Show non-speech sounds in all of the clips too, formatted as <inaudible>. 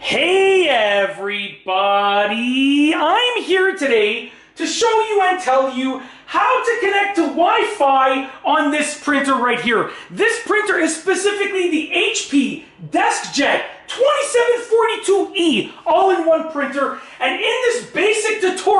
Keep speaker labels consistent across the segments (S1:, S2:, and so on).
S1: Hey everybody! I'm here today to show you and tell you how to connect to Wi-Fi on this printer right here. This printer is specifically the HP DeskJet 2742E all-in-one printer and in this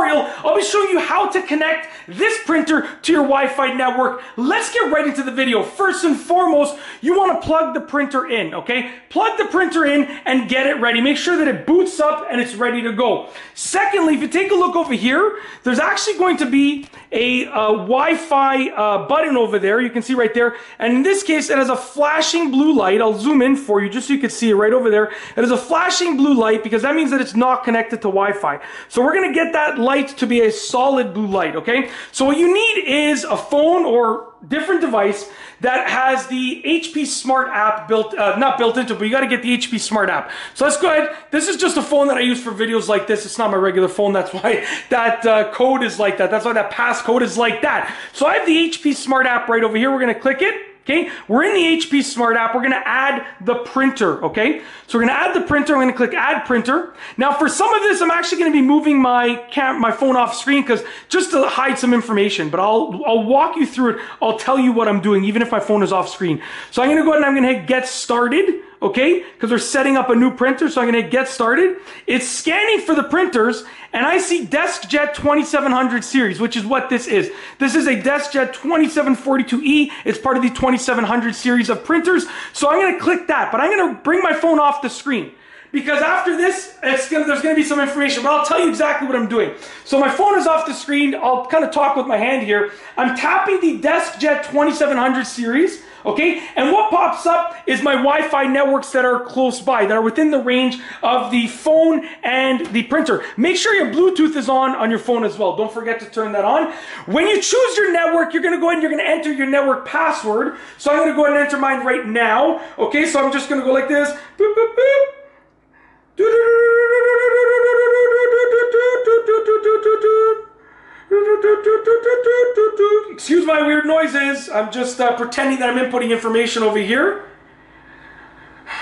S1: tutorial I'll be showing you how to connect this printer to your Wi-Fi network. Let's get right into the video. First and foremost you want to plug the printer in okay plug the printer in and get it ready make sure that it boots up and it's ready to go. Secondly if you take a look over here there's actually going to be a, Wi-Fi uh, button over there you can see right there and in this case it has a flashing blue light I'll zoom in for you just so you can see it right over there. It is a flashing blue light because that means that it's not connected to Wi-Fi. So we're going to get that light to be a solid blue light, okay? So what you need is a phone or different device that has the HP Smart app built, uh, not built into, but you got to get the HP Smart app. So let's go ahead. This is just a phone that I use for videos like this. It's not my regular phone. That's why <laughs> that uh, code is like that. That's why that passcode is like that. So I have the HP Smart app right over here. We're to click it. Okay, we're in the HP Smart app. We're going to add the printer. Okay, so we're going to add the printer. I'm going to click Add Printer. Now, for some of this, I'm actually going to be moving my cam my phone off screen because just to hide some information. But I'll I'll walk you through it. I'll tell you what I'm doing, even if my phone is off screen. So I'm going to go ahead and I'm going to hit Get Started okay? Because we're setting up a new printer, so I'm gonna get started. It's scanning for the printers, and I see DeskJet 2700 series, which is what this is. This is a DeskJet 2742E. It's part of the 2700 series of printers, so I'm gonna click that, but I'm gonna bring my phone off the screen. Because after this, gonna, there's going to be some information, but I'll tell you exactly what I'm doing. So my phone is off the screen. I'll kind of talk with my hand here. I'm tapping the DeskJet 2700 series. Okay, and what pops up is my Wi-Fi networks that are close by, that are within the range of the phone and the printer. Make sure your Bluetooth is on on your phone as well. Don't forget to turn that on. When you choose your network, you're going to go ahead and you're going to enter your network password. So I'm to go ahead and enter mine right now. Okay, so I'm just going to go like this. Boop, boop, boop. Excuse my weird noises. I'm just uh, pretending that I'm inputting information over here.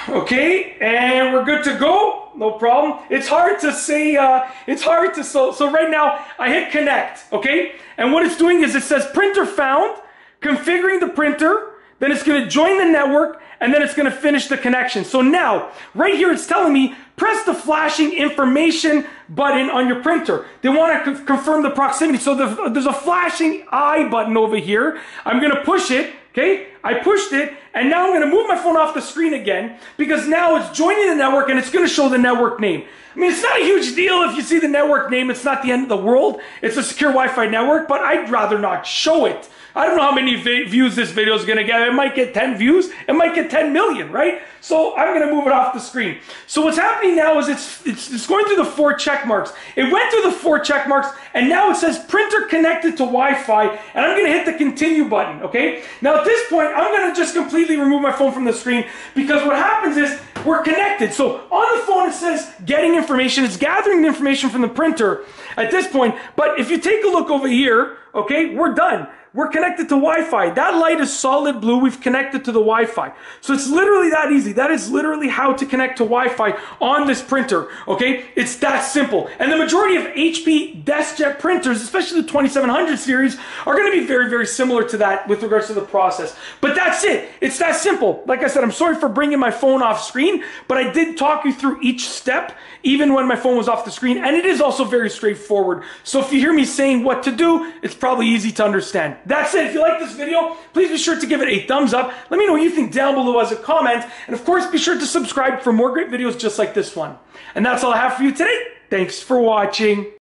S1: Okay, and we're good to go. No problem. It's hard to say, uh, it's hard to, so, so right now I hit connect, okay? And what it's doing is it says printer found, configuring the printer, then it's gonna join the network, and then it's gonna finish the connection. So now, right here it's telling me, press the flashing information button on your printer. They wanna confirm the proximity. So the, there's a flashing I button over here. I'm gonna push it, okay? I pushed it, and now I'm gonna move my phone off the screen again, because now it's joining the network and it's gonna show the network name. I mean, it's not a huge deal if you see the network name. It's not the end of the world. It's a secure Wi-Fi network, but I'd rather not show it. I don't know how many views this video is going to get. It might get 10 views. It might get 10 million, right? So I'm going to move it off the screen. So what's happening now is it's, it's, it's going through the four check marks. It went through the four check marks, and now it says printer connected to Wi-Fi, and I'm going to hit the continue button, okay? Now at this point, I'm going to just completely remove my phone from the screen because what happens is we're connected. So on the phone, it says getting information. It's gathering the information from the printer at this point. But if you take a look over here, okay, we're done. We're connected to Wi-Fi. That light is solid blue. We've connected to the Wi-Fi. So it's literally that easy. That is literally how to connect to Wi-Fi on this printer. Okay? It's that simple. And the majority of HP DeskJet printers, especially the 2700 series, are going to be very, very similar to that with regards to the process. But that's it. It's that simple. Like I said, I'm sorry for bringing my phone off screen, but I did talk you through each step, even when my phone was off the screen. And it is also very straightforward. So if you hear me saying what to do, it's probably easy to understand. That's it. If you like this video, please be sure to give it a thumbs up. Let me know what you think down below as a comment. And of course, be sure to subscribe for more great videos just like this one. And that's all I have for you today. Thanks for watching.